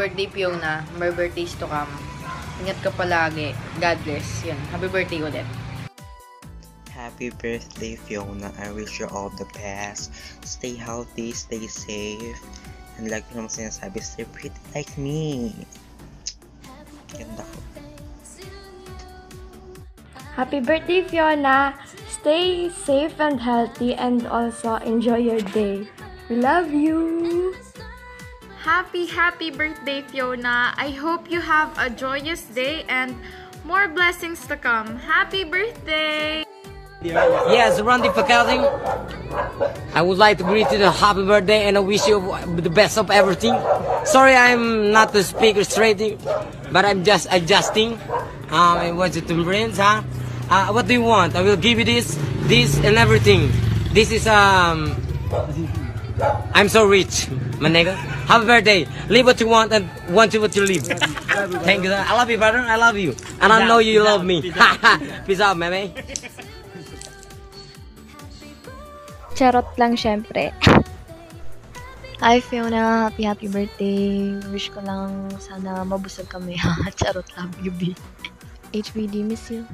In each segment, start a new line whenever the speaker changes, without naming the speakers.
Birthday, Fiona. More birthdays to come. Ingat ka palagi. God bless. Yun. Happy birthday ulit.
Happy birthday, Fiona. I wish you all the best. Stay healthy, stay safe. And like ko naman sinasabi, stay pretty like me. Ganda ko.
Happy birthday, Fiona! Stay safe and healthy and also enjoy your day. We love you!
Happy, happy birthday, Fiona. I hope you have a joyous day and more blessings to come. Happy birthday!
Yes, Randy Fakalding. I would like to greet you a happy birthday and I wish you the best of everything. Sorry, I'm not the speaker straight, but I'm just adjusting. Um, I want you to friends, huh? Uh, what do you want? I will give you this, this, and everything. This is um. I'm so rich, my nigga. Happy birthday. Live what you want and want you what you live. Thank you. I love you, brother. I love you, and I know you love me. Peace out, man.
Charot lang syempre.
Hi Fiona, happy happy birthday. Wish ko lang sana mabusog kami ha. Charot lang, UB. HBD, miss you.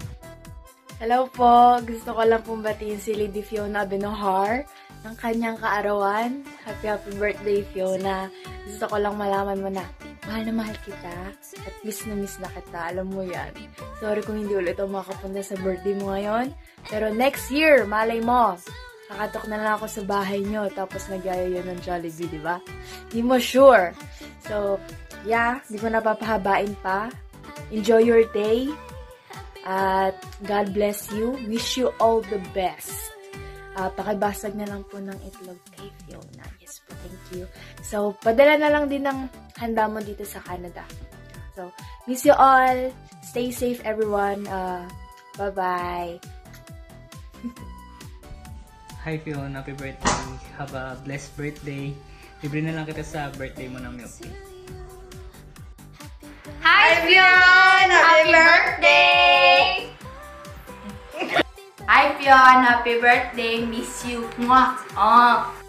Hello po! Gusto ko lang pong batiin si Lady Fiona Benohar ng kanyang kaarawan. Happy happy birthday, Fiona. Gusto ko lang malaman mo na mahal na mahal kita at miss na miss na kita. Alam mo yan. Sorry kung hindi ulit ako makapunta sa birthday mo ngayon. Pero next year, malay mo, kakatok na lang ako sa bahay nyo tapos nagyaya ng Jollibee, di ba? Di mo sure. So, yeah, di ko napapahabain pa. Enjoy your day. At God bless you. Wish you all the best. Uh, pakibasag na lang po ng itlog kay Fiona. Thank you. So, padala na lang din ng handa mo dito sa Canada. So, miss you all. Stay safe, everyone. Uh, bye-bye.
Hi Fiona, happy birthday. Have a blessed birthday. Libre na lang kita sa birthday mo ng milk tea.
Hi, Fion! Happy birthday!
Hi, Pion! Happy birthday! Miss you! Mwah! Oh!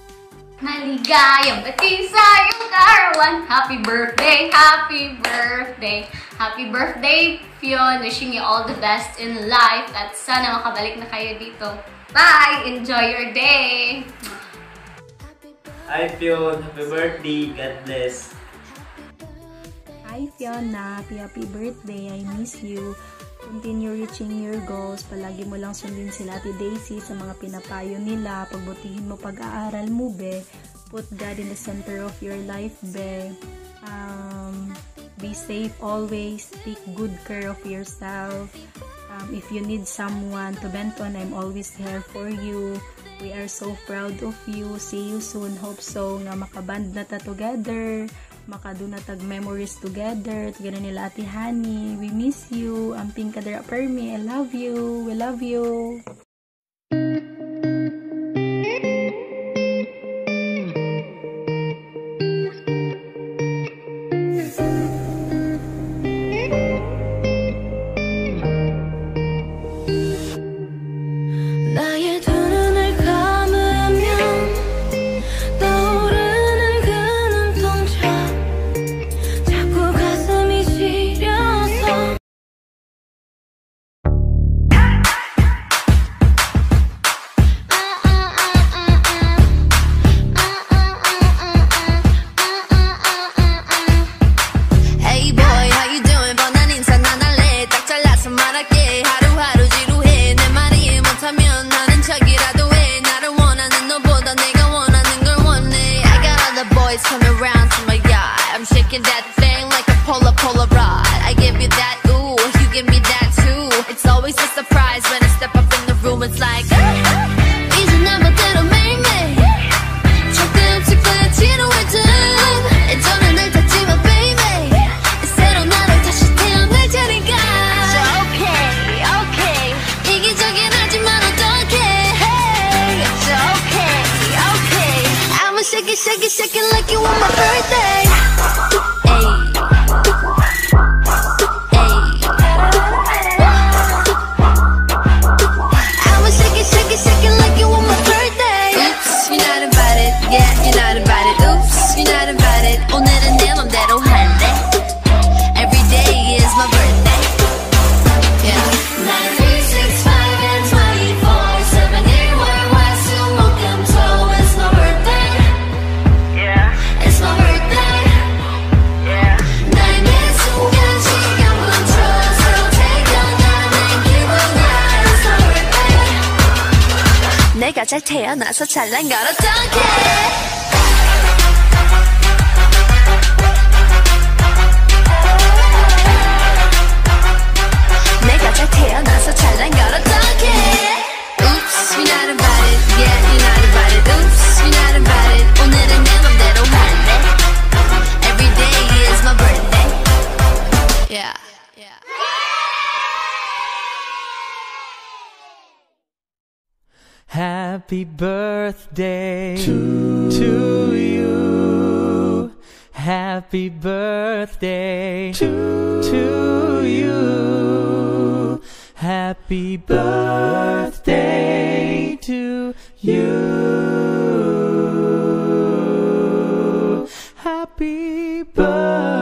Maligayang bati sa iyong karawan! Happy birthday! Happy birthday! Happy birthday, Fion! Wishing you all the best in life at sana makabalik na kayo dito. Bye! Enjoy your day!
Hi, Fion! Happy birthday! God bless!
Hi Fiona, happy happy birthday. I miss you. Continue reaching your goals. Palagi mo lang sundin sila Ate Daisy sa mga pinapayo nila. Pagbutihin mo pag-aaral mo, be. Put God in the center of your life, be. Um, be safe always. Take good care of yourself. Um, if you need someone to vent on, I'm always here for you. We are so proud of you. See you soon. Hope so nga makaband na ta together makaduna tag memories together together nila ate Honey we miss you amping kadara permi I love you we love you
boys coming round to my yard. I'm shaking that thing like a polar polaroid I give you that ooh, you give me that too. It's always a surprise when I step up in the room. It's like 이 shake it, shake it, shake it like you want my birthday. 내가 잘 태어나서 잘난 걸 어떡해?
Happy birthday to, to you. Happy birthday to, to you. Happy birthday to you. Happy birthday.